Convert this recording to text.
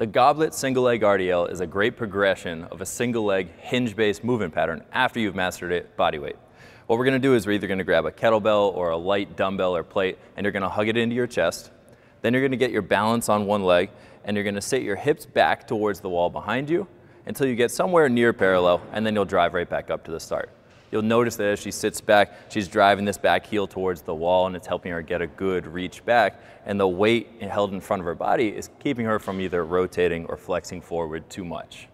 The goblet single leg RDL is a great progression of a single leg hinge based movement pattern after you've mastered it body weight. What we're gonna do is we're either gonna grab a kettlebell or a light dumbbell or plate and you're gonna hug it into your chest. Then you're gonna get your balance on one leg and you're gonna sit your hips back towards the wall behind you until you get somewhere near parallel and then you'll drive right back up to the start. You'll notice that as she sits back, she's driving this back heel towards the wall and it's helping her get a good reach back. And the weight held in front of her body is keeping her from either rotating or flexing forward too much.